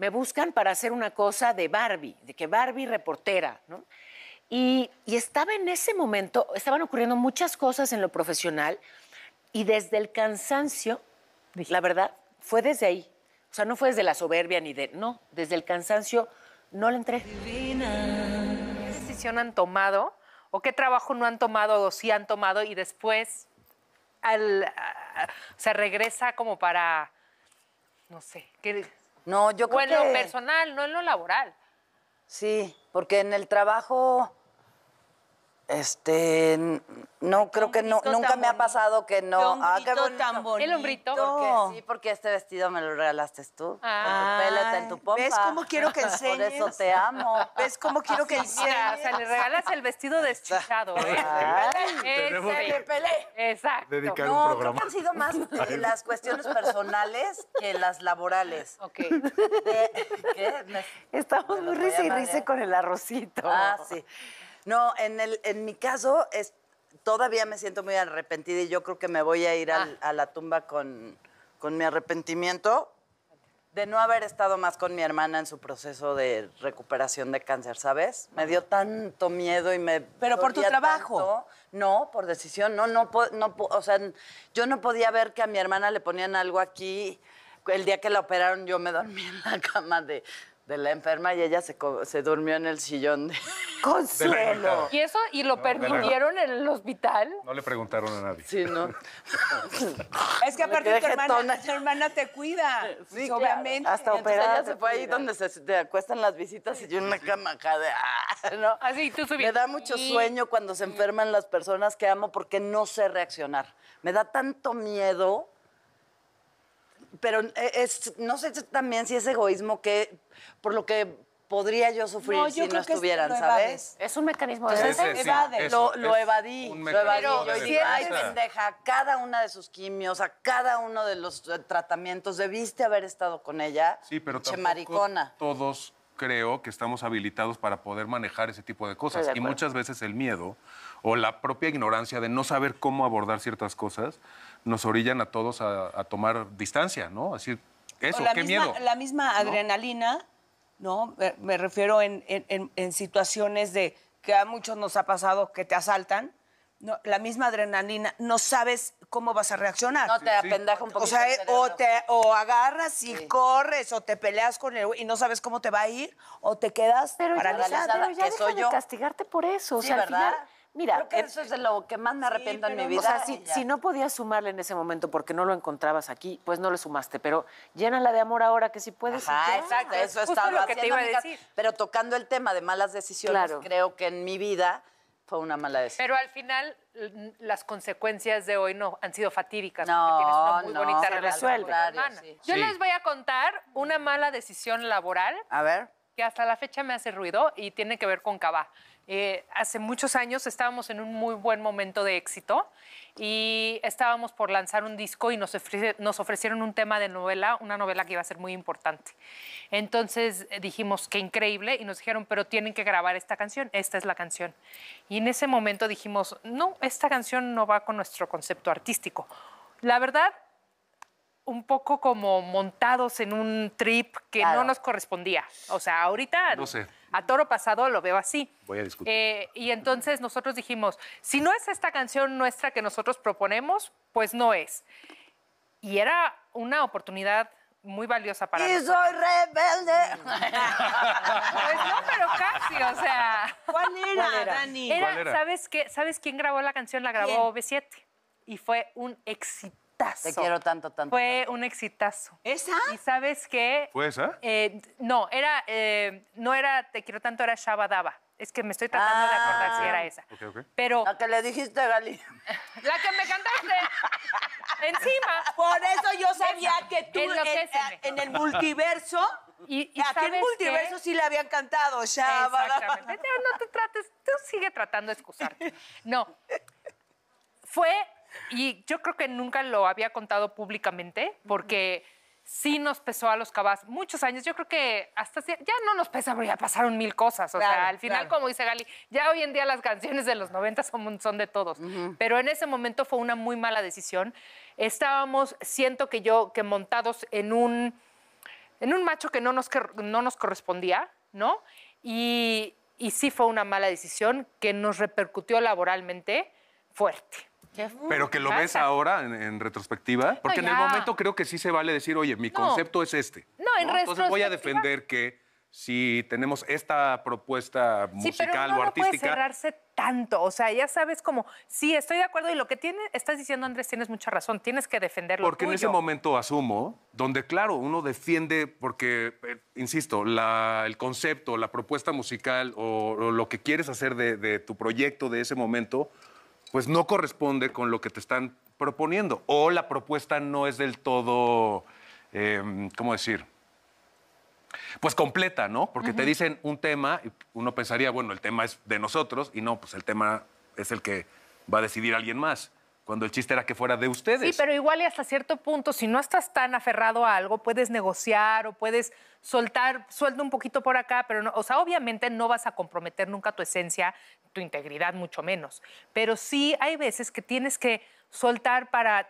me buscan para hacer una cosa de Barbie, de que Barbie reportera, ¿no? Y, y estaba en ese momento, estaban ocurriendo muchas cosas en lo profesional y desde el cansancio, la verdad, fue desde ahí. O sea, no fue desde la soberbia ni de, no, desde el cansancio no le entré. ¿Qué decisión han tomado o qué trabajo no han tomado o sí han tomado y después al, a- regresa como para, no sé, que, No, yo o creo en lo personal, no en lo laboral. sí, porque en el trabajo, este, no creo que no, nunca me ha pasado que no. Qué Ah, qué hombrito bonito. tan bonito. El hombrito. Porque sí, porque este vestido me lo regalaste tú. Ah. Con tu pelo en tu pompa. ¿ves cómo quiero que Por enseñes? eso te amo. ¿Ves cómo quiero que Mira, o enseñes? sea, le regalas el vestido deschichado. ¿eh? Ese. que Pelé. Exacto. dedicar No, un creo programa. que han sido más eh, las cuestiones personales que las laborales. Ok. De- ¿Qué? Estamos me muy risa y risa con el arrocito. Ah, sí. No, en, el, en mi caso, es, todavía me siento muy arrepentida y yo creo que me voy a ir al- a la tumba con, con mi arrepentimiento de no haber estado más con mi hermana en su proceso de recuperación de cáncer, ¿sabes? Me dio tanto miedo y me... Pero por tu trabajo. tanto. No, por decisión, no, no, no, o sea, yo no podía ver que a mi hermana le ponían algo aquí. El día que la operaron yo me dormí en la cama de, de la enferma y ella se, se durmió en el sillón de... Consuelo. ¿Y eso? ¿Y lo permitieron en el hospital? No le preguntaron a nadie. Sí, ¿no? Es que Me aparte tu hermana, tu hermana te cuida. Sí, pues, obviamente. claro. Hasta Entonces operada ella se fue ahí donde se te acuestan las visitas y yo en una cama acá de... ah, ¿no? Así, tú Me subiendo. da mucho sueño cuando se enferman las personas que amo porque no sé reaccionar. Me da tanto miedo, pero e- es, no sé también si es egoísmo que por lo que podría yo sufrir No, yo si no es- estuvieran, ¿sabes? Es un mecanismo de defensa. Sí, Lo, evadí, lo evadí. Yo pendeja, a cada una de sus quimios, a cada uno de los eh, tratamientos, debiste haber estado con ella. Sí, pero Che tampoco maricona. todos creo que estamos habilitados para poder manejar ese tipo de cosas. De Y muchas veces el miedo o la propia ignorancia de no saber cómo abordar ciertas cosas nos orillan a todos a, a tomar distancia, ¿no? Así, eso, qué misma, miedo. La misma adrenalina, ¿no? Me, me refiero en, en- en- situaciones de que a muchos nos ha pasado que te asaltan. ¿no? La misma adrenalina, no sabes cómo vas a reaccionar. No, te apendeja un poquito o sea, eh, o, te, o agarras y corres, o te peleas con el güey y no sabes cómo te va a ir, o te quedas Pero ya, paralizada. pero ya que deja soy de yo. castigarte por eso. o Sí, sea, al ¿verdad? final, mira, Creo que eh, eso es de lo que más me arrepiento en mi vida. O sea, si, no podías sumarle en ese momento porque no lo encontrabas aquí, pues no le sumaste. Pero llénala de amor ahora que sí puedes. ya. exacto, eso estaba lo que te iba a decir. Pero tocando el tema de malas decisiones, Claro. creo que en mi vida fue una mala decisión. Pero al final, las consecuencias de hoy no han sido fatídicas. No, porque tienes una muy no, bonita se relación con tu resuelve. hermana. Sí. Yo Sí. les voy a contar una mala decisión laboral A ver. Que hasta la fecha me hace ruido y tiene que ver con Cabá. Eh, hace muchos años estábamos en un muy buen momento de éxito y estábamos por lanzar un disco y nos ofrecieron un tema de novela, una novela que iba a ser muy importante. Entonces eh, dijimos, qué increíble, y nos dijeron, pero tienen que grabar esta canción, esta es la canción. Y en ese momento dijimos, no, esta canción no va con nuestro concepto artístico. La verdad, un poco como montados en un trip que Claro. no nos correspondía. O sea, ahorita No sé. a toro pasado lo veo así. Voy a discutir. Eh, y entonces nosotros dijimos, si no es esta canción nuestra que nosotros proponemos, pues no es. Y era una oportunidad muy valiosa para Y nosotros. soy rebelde. Pues no, pero casi, o sea. ¿Cuál era, Dani? Era, ¿Cuál era? ¿sabes qué? ¿Sabes quién grabó la canción? La grabó B7. Y fue un exitazo. Te quiero tanto, tanto. Fue un exitazo. ¿Esa? ¿Y sabes qué? ¿Fue esa? Eh, no, era, eh, no era Te quiero tanto, era Shabadaba. Es que me estoy tratando de acordar si era esa. Ok, ok. Pero La que le dijiste, Gali. la que me cantaste encima. Por eso yo sabía que tú en, Enloquéceme. en el multiverso, Y, y aquí en ¿sabes multiverso qué? sí le habían cantado. Shabba. Exactamente. No, no te trates, tú sigue tratando de excusarte. No. Fue, y yo creo que nunca lo había contado públicamente, porque sí nos pesó a los cabas muchos años. Yo creo que hasta ya no nos pesa, pero ya pasaron mil cosas. O Claro, sea, al final, claro. como dice Gali, ya hoy en día las canciones de los 90 son, son de todos. Pero en ese momento fue una muy mala decisión. Estábamos, siento que yo, que montados en un en un macho que no nos, que- no nos correspondía, ¿no? Y, y sí fue una mala decisión que nos repercutió laboralmente fuerte. Pero que lo ves ahora en, en retrospectiva, porque en el momento creo que sí se vale decir, oye, mi No. concepto es este. No, en Entonces voy a defender que si tenemos esta propuesta Sí, musical no, o no puede artística, cerrarse tanto. O sea, ya sabes como, sí, estoy de acuerdo y lo que tiene, estás diciendo, Andrés, tienes mucha razón. Tienes que defenderlo. Porque en ese momento asumo, donde claro, uno defiende, porque, eh, insisto, la- el concepto, la propuesta musical o, o lo que quieres hacer de, de tu proyecto de ese momento, pues no corresponde con lo que te están proponiendo. O la propuesta no es del todo, eh, ¿cómo decir? Pues completa, ¿no? Porque te dicen un tema y uno pensaría, bueno, el tema es de nosotros y no, pues el tema es el que va a decidir alguien más. Cuando el chiste era que fuera de ustedes. Sí, pero igual y hasta cierto punto, si no estás tan aferrado a algo, puedes negociar o puedes soltar, suelta un poquito por acá, pero no, o sea, obviamente no vas a comprometer nunca tu esencia, tu integridad, mucho menos. Pero sí hay veces que tienes que soltar para,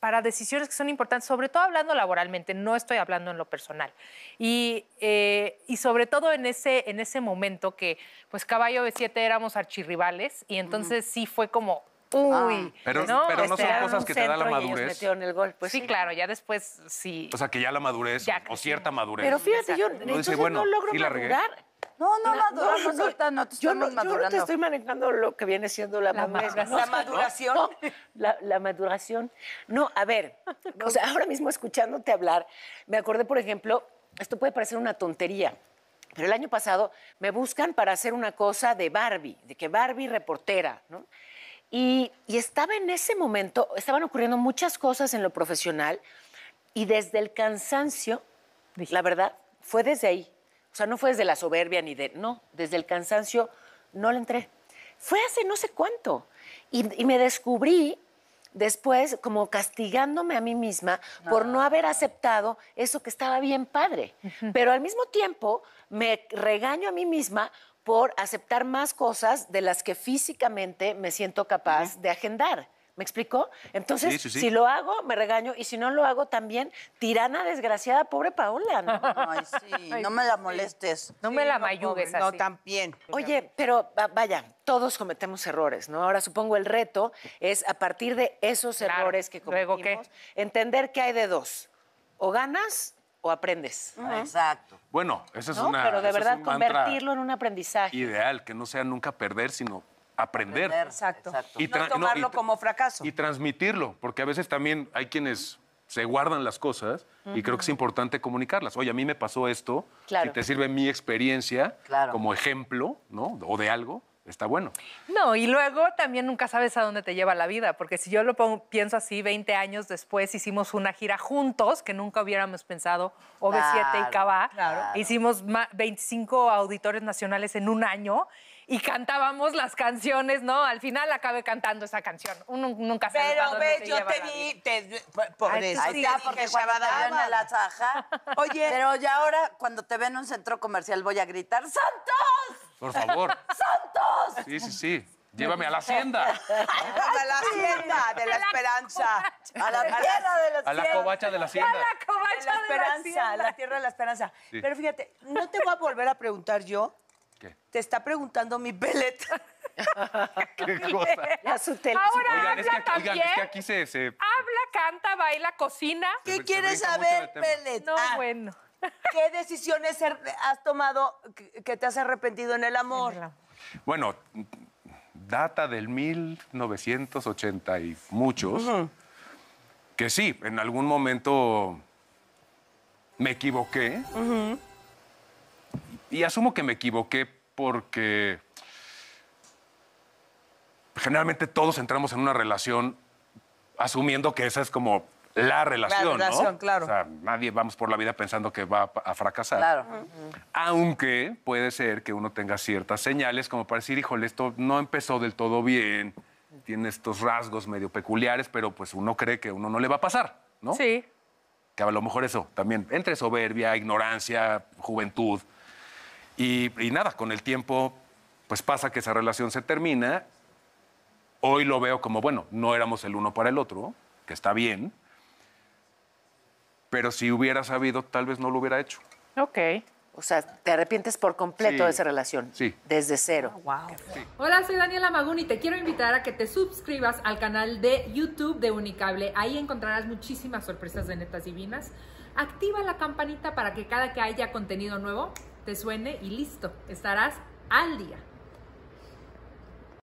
para decisiones que son importantes, sobre todo hablando laboralmente, no estoy hablando en lo personal. Y, eh, y sobre todo en ese, en ese momento que, pues, Caballo B7 éramos archirrivales y entonces sí fue como, uy, Pero- ¿no? pero no son cosas que te da la madurez. metieron el gol, pues sí, sí. claro, ya después sí. O sea, que ya la madurez Ya o cierta madurez. Pero fíjate, yo dice, bueno, no logro sí la regué. madurar. No, no, Na- maduramos ahorita, no te yo no, yo no te estoy manejando lo que viene siendo la, La madurez. maduración. La maduración. No, la, la maduración. No, a ver, o sea, ahora mismo escuchándote hablar, me acordé, por ejemplo, esto puede parecer una tontería, pero el año pasado me buscan para hacer una cosa de Barbie, de que Barbie reportera, ¿no? Y, y estaba en ese momento, estaban ocurriendo muchas cosas en lo profesional y desde el cansancio, la verdad, fue desde ahí. O sea, no fue desde la soberbia ni de... No, desde el cansancio no le entré. Fue hace no sé cuánto. Y, y me descubrí después como castigándome a mí misma por no haber aceptado eso que estaba bien padre. Pero al mismo tiempo me regaño a mí misma por aceptar más cosas de las que físicamente me siento capaz de agendar. ¿Me explico? Entonces, Sí, sí, sí. si lo hago, me regaño, y si no lo hago también, tirana desgraciada, pobre Paola. ¿no? Ay, sí, no me la molestes. no me la mayugues pobre, No, así. también. Oye, pero va- vaya, todos cometemos errores, ¿no? Ahora supongo el reto es a partir de esos Claro, errores que ¿luego cometimos, qué? entender que hay de dos, o ganas o aprendes, Exacto. Bueno, eso es ¿no? una. pero de verdad un convertirlo en un aprendizaje. Ideal, que no sea nunca perder, sino aprender. Aprender. Exacto. Exacto. Y no tomarlo y como fracaso. Y transmitirlo, porque a veces también hay quienes se guardan las cosas y creo que es importante comunicarlas. Oye, a mí me pasó esto, Claro. si te sirve mi experiencia Claro. como ejemplo, ¿no? O de algo, está bueno. No, y luego también nunca sabes a dónde te lleva la vida, porque si yo lo pongo- pienso así, 20 años después hicimos una gira juntos que nunca hubiéramos pensado, OV7 Claro, y Cabá. claro. Hicimos ma- 25 auditores nacionales en un año y cantábamos las canciones, ¿no? Al final acabé cantando esa canción. Uno nunca sabe Pero a dónde ve, te yo lleva te vida. te, por Ay, eso sí, porque cuando te veo en la saja. Oye. Pero ya ahora, cuando te veo en un centro comercial, voy a gritar: ¡Santos! Por favor. ¡Santos! Sí, sí, sí. Llévame a la hacienda, A la hacienda de la esperanza. A la tierra de los a la covacha de la hacienda. La De covacha la de la esperanza, hacienda. la tierra de la esperanza. Sí. Pero fíjate, no te voy a volver a preguntar yo. ¿Qué? Te está preguntando mi pellet. ¿Qué cosa? La Ahora Oigan, es que, habla oigan, es que también. aquí se... se- Habla, canta, baila, cocina. ¿Qué se quieres saber, pellet? No, Ah, bueno. ¿Qué decisiones has tomado que que te has arrepentido en el amor? Bueno, data del 1980 y muchos, que sí, en algún momento me equivoqué. Y asumo que me equivoqué porque generalmente todos entramos en una relación asumiendo que esa es como la relación, ¿no? relación, claro. O sea, nadie vamos por la vida pensando que va a fracasar. Claro. Aunque puede ser que uno tenga ciertas señales como para decir, híjole, esto no empezó del todo bien, tiene estos rasgos medio peculiares, pero pues uno cree que a uno no le va a pasar, ¿no? Sí. Que a lo mejor eso también, entre soberbia, ignorancia, juventud. Y, y nada, con el tiempo, pues pasa que esa relación se termina. Hoy lo veo como, bueno, no éramos el uno para el otro, que está bien. Pero si hubiera sabido, tal vez no lo hubiera hecho. Ok. O sea, te arrepientes por completo Sí. de esa relación. Sí. Desde cero. Hola, soy Daniela Magún y te quiero invitar a que te suscribas al canal de YouTube de Unicable. Ahí encontrarás muchísimas sorpresas de netas divinas. Activa la campanita para que cada que haya contenido nuevo te suene y listo, estarás al día.